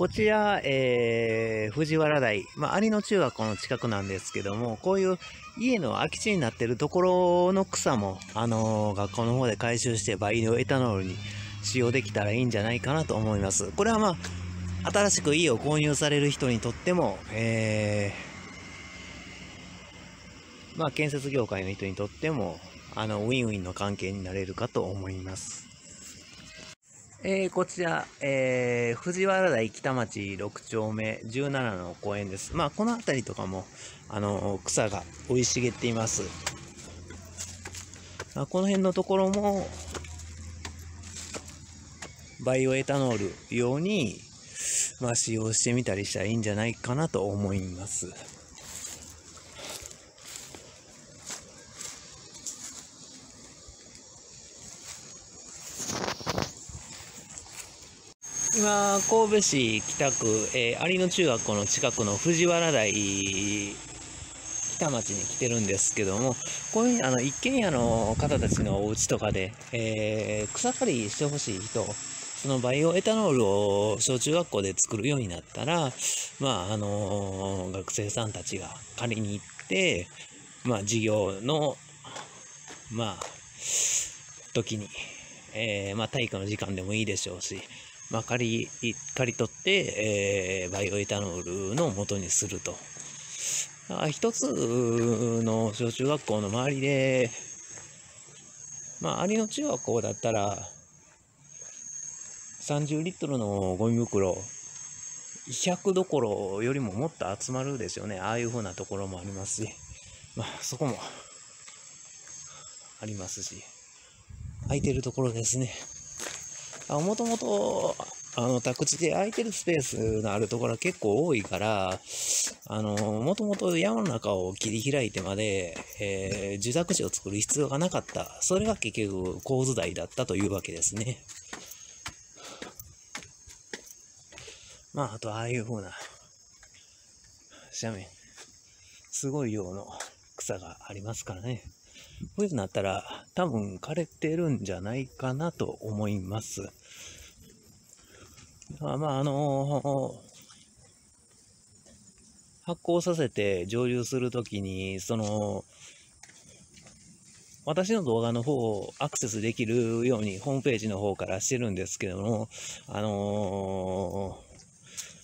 こちら、えー、藤原台、まあ、有野中学校の近くなんですけども、こういう家の空き地になってるところの草も、あのー、学校の方で回収してバイオエタノールに使用できたらいいんじゃないかなと思います。これはまあ、新しく家を購入される人にとっても、えー、まあ、建設業界の人にとっても、あの、ウィンウィンの関係になれるかと思います。えー、こちら、えー、藤原台北町6丁目17の公園です。まあ、この辺りとかも、あの、草が生い茂っています。まあ、この辺のところも、バイオエタノール用に、まあ、使用してみたりしたらいいんじゃないかなと思います。今、神戸市北区、えー、有野中学校の近くの藤原台北町に来てるんですけども、こういうあの一軒家の方たちのお家とかで、えー、草刈りしてほしい人、そのバイオエタノールを小中学校で作るようになったら、まあ、あのー、学生さんたちが借りに行って、まあ、授業の、まあ、時に、えー、まあ、体育の時間でもいいでしょうし、まあ、借り、借り取って、えー、バイオエタノールの元にすると。一つの小中学校の周りで、まあ、有野中学校だったら、30リットルのゴミ袋、100どころよりももっと集まるでしょうね。ああいう風なところもありますし、まあ、そこもありますし、空いてるところですね。もともと、あの、宅地で空いてるスペースのあるところは結構多いから、あの、もともと山の中を切り開いてまで、えー、住宅地を作る必要がなかった。それが結局構図台だったというわけですね。まあ、あとああいう風な斜面、すごい量の草がありますからね。こういうのなったら多分枯れてるんじゃないかなと思います。あ、まあ、あのー、発酵させて蒸留するときに、その、私の動画の方をアクセスできるようにホームページの方からしてるんですけども、あのー、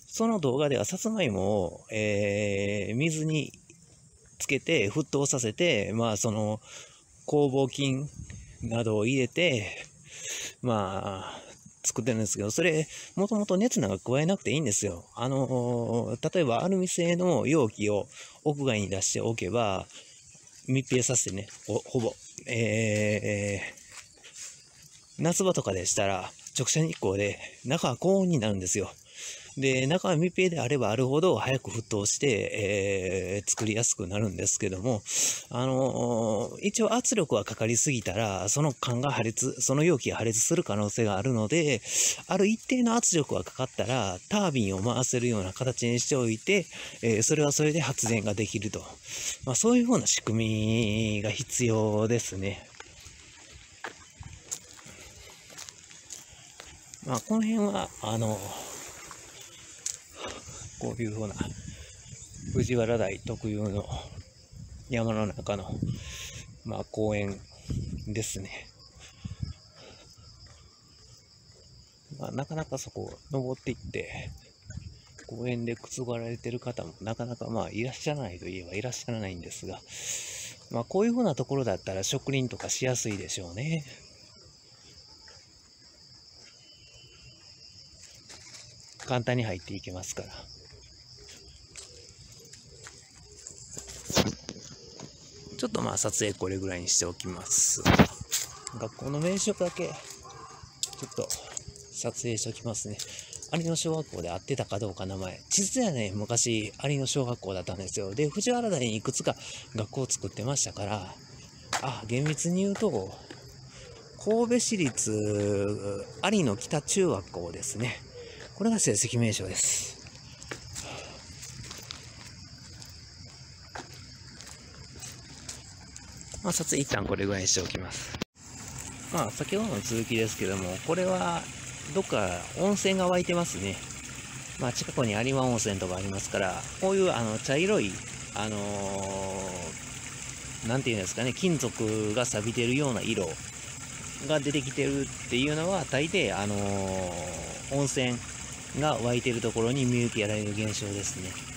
その動画ではさつまいもを、えー、水につけて沸騰させて、まあその酵母菌などを入れて、まあ、作ってるんですけど、それ、もともと熱なんか加えなくていいんですよ。あの、例えばアルミ製の容器を屋外に出しておけば、密閉させてね、ほぼ、えー、夏場とかでしたら、直射日光で中は高温になるんですよ。で、中は密閉であればあるほど早く沸騰して、えー、作りやすくなるんですけども、あのー、一応圧力はかかりすぎたら、その管が破裂、その容器が破裂する可能性があるので、ある一定の圧力がかかったら、タービンを回せるような形にしておいて、えー、それはそれで発電ができると。まあ、そういうふうな仕組みが必要ですね。まあ、この辺は、あの、こういうふうな藤原台特有の山の中の、まあ、公園ですね。まあ、なかなかそこを登っていって、公園でくつがられてる方もなかなかまあいらっしゃらないといえばいらっしゃらないんですが、まあこういうふうなところだったら植林とかしやすいでしょうね。簡単に入っていけますから。ちょっとまあ撮影これぐらいにしておきます。学校の名称だけ、ちょっと撮影しておきますね。有野小学校で会ってたかどうか名前。実はね、昔、有野小学校だったんですよ。で、藤原台にいくつか学校を作ってましたから、あ、厳密に言うと、神戸市立有野北中学校ですね。これが成績名称です。まあ、撮影一旦これぐらいにしておきます。まあ、先ほどの続きですけども、これは、どっか温泉が湧いてますね。まあ、近くに有馬温泉とかありますから、こういうあの茶色い、あのー、なんていうんですかね、金属が錆びてるような色が出てきてるっていうのは、大抵、あのー、温泉が湧いてるところに見受けられる現象ですね。